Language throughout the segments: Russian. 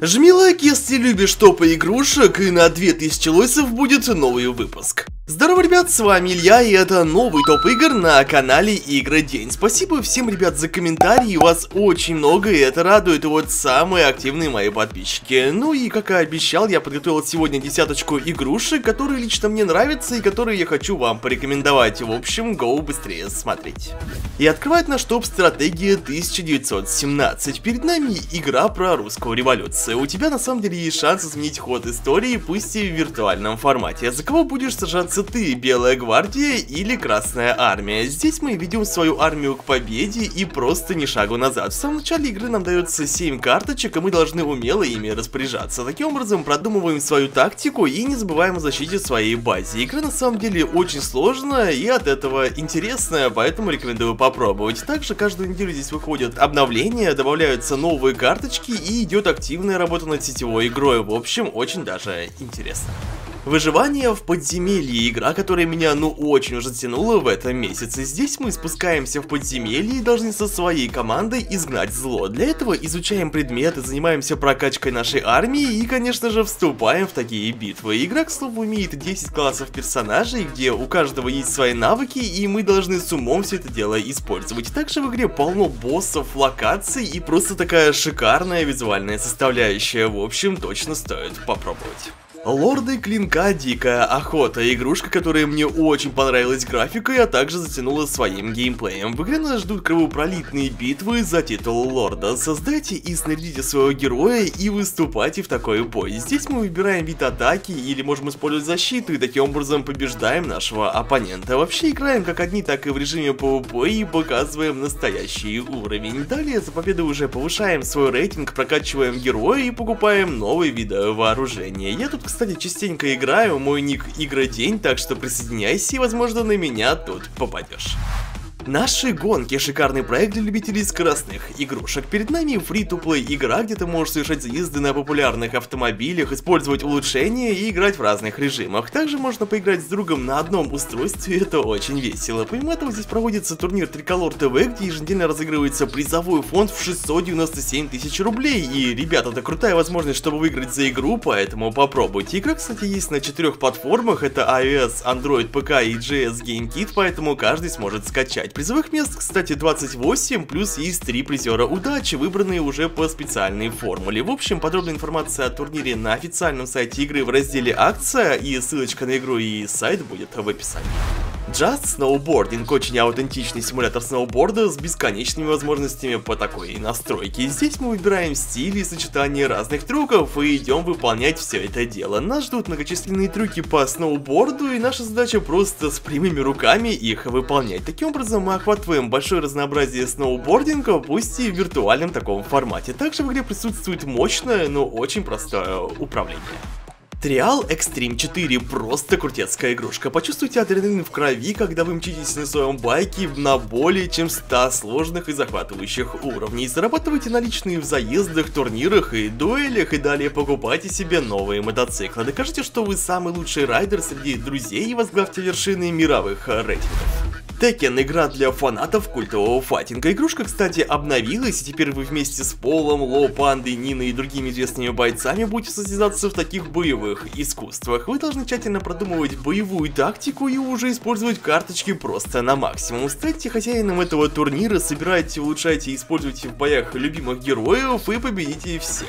Жми лайк, если любишь топы игрушек, и на 2000 лойсов будет новый выпуск. Здорово, ребят, с вами Илья, и это новый топ игр на канале Игры День. Спасибо всем, ребят, за комментарии, вас очень много, и это радует, вот самые активные мои подписчики. Ну и, как и обещал, я подготовил сегодня десяточку игрушек, которые лично мне нравятся, и которые я хочу вам порекомендовать. В общем, go быстрее смотреть. И открывает наш топ стратегия 1917. Перед нами игра про русскую революцию. У тебя на самом деле есть шанс изменить ход истории, пусть и в виртуальном формате. За кого будешь сражаться ты, Белая Гвардия или Красная Армия. Здесь мы ведем свою армию к победе и просто не шагу назад. В самом начале игры нам дается 7 карточек, и мы должны умело ими распоряжаться. Таким образом, продумываем свою тактику и не забываем о защите своей базе. Игра на самом деле очень сложная и от этого интересная, поэтому рекомендую попробовать. Также каждую неделю здесь выходят обновления, добавляются новые карточки и идет активная работа над сетевой игрой. В общем, очень даже интересно. Выживание в подземелье, игра, которая меня ну очень уже затянула в этом месяце. Здесь мы спускаемся в подземелье и должны со своей командой изгнать зло. Для этого изучаем предметы, занимаемся прокачкой нашей армии и, конечно же, вступаем в такие битвы. Игра, к слову, имеет 10 классов персонажей, где у каждого есть свои навыки, и мы должны с умом все это дело использовать. Также в игре полно боссов, локаций и просто такая шикарная визуальная составляющая. В общем, точно стоит попробовать. Лорды Клинка Дикая Охота, игрушка, которая мне очень понравилась графикой, а также затянула своим геймплеем. В игре нас ждут кровопролитные битвы за титул Лорда. Создайте и снарядите своего героя и выступайте в такой бой. Здесь мы выбираем вид атаки или можем использовать защиту и таким образом побеждаем нашего оппонента. Вообще играем как одни, так и в режиме PvP и показываем настоящий уровень. Далее за победу уже повышаем свой рейтинг, прокачиваем героя и покупаем новые виды вооружения. Я тут, кстати, частенько играю, мой ник Игра День, так что присоединяйся и, возможно, на меня тут попадешь. Наши гонки – шикарный проект для любителей скоростных игрушек. Перед нами фри-то-плей игра, где ты можешь совершать заезды на популярных автомобилях, использовать улучшения и играть в разных режимах. Также можно поиграть с другом на одном устройстве, это очень весело. Помимо этого здесь проводится турнир Триколор ТВ, где еженедельно разыгрывается призовой фонд в 697 тысяч рублей. И, ребята, это крутая возможность, чтобы выиграть за игру, поэтому попробуйте. Игра, кстати, есть на четырех платформах, это iOS, Android, ПК и JS GameKit, поэтому каждый сможет скачать. Призовых мест, кстати, 28, плюс есть 3 призера удачи, выбранные уже по специальной формуле. В общем, подробная информация о турнире на официальном сайте игры в разделе «Акция», и ссылочка на игру и сайт будет в описании. Just Snowboarding очень аутентичный симулятор сноуборда с бесконечными возможностями по такой настройке. Здесь мы выбираем стили и сочетание разных трюков и идем выполнять все это дело. Нас ждут многочисленные трюки по сноуборду и наша задача просто с прямыми руками их выполнять. Таким образом мы охватываем большое разнообразие сноубординга, пусть и в виртуальном таком формате. Также в игре присутствует мощное, но очень простое управление. Trial Xtreme 4 просто крутецкая игрушка. Почувствуйте адреналин в крови, когда вы мчитесь на своем байке на более чем 100 сложных и захватывающих уровней. Зарабатывайте наличные в заездах, турнирах и дуэлях, и далее покупайте себе новые мотоциклы. Докажите, что вы самый лучший райдер среди друзей и возглавьте вершины мировых рейтингов. Tekken игра для фанатов культового файтинга. Игрушка, кстати, обновилась, и теперь вы вместе с Полом, Ло, Пандой, Ниной и другими известными бойцами будете состязаться в таких боевых искусствах. Вы должны тщательно продумывать боевую тактику и уже использовать карточки просто на максимум. Станьте хозяином этого турнира, собирайте, улучшайте и используйте в боях любимых героев и победите всех.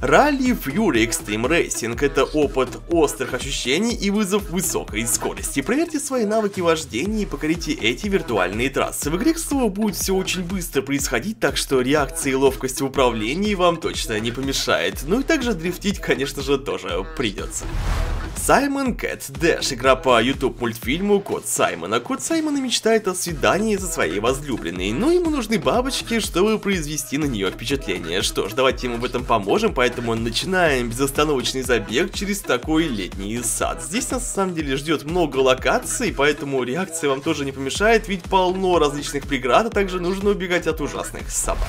Ралли Fury Extreme Racing – это опыт острых ощущений и вызов высокой скорости. Проверьте свои навыки вождения и покорите эти виртуальные трассы. В игре, к слову, будет все очень быстро происходить, так что реакция и ловкость в управлении вам точно не помешает. Ну и также дрифтить, конечно же, тоже придется. Саймон Кэт Дэш, игра по YouTube мультфильму Кот Саймона. Кот Саймона мечтает о свидании со своей возлюбленной, но ему нужны бабочки, чтобы произвести на нее впечатление. Что ж, давайте ему в этом поможем, поэтому начинаем безостановочный забег через такой летний сад. Здесь нас на самом деле ждет много локаций, поэтому реакция вам тоже не помешает, ведь полно различных преград, а также нужно убегать от ужасных собак.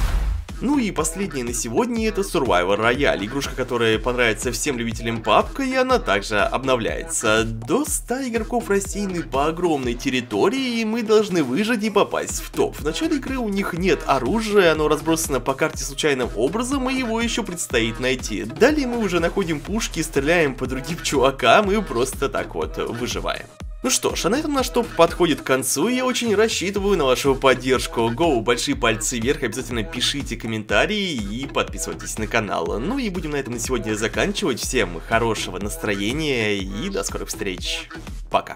Ну и последнее на сегодня это Survivor Royale, игрушка, которая понравится всем любителям папка, и она также обновляется. До 100 игроков рассеяны по огромной территории, и мы должны выжить и попасть в топ. В начале игры у них нет оружия, оно разбросано по карте случайным образом, и его еще предстоит найти. Далее мы уже находим пушки, стреляем по другим чувакам и просто так вот выживаем. Ну что ж, а на этом наш топ подходит к концу, я очень рассчитываю на вашу поддержку. Гоу, большие пальцы вверх, обязательно пишите комментарии и подписывайтесь на канал. Ну и будем на этом на сегодня заканчивать. Всем хорошего настроения и до скорых встреч. Пока.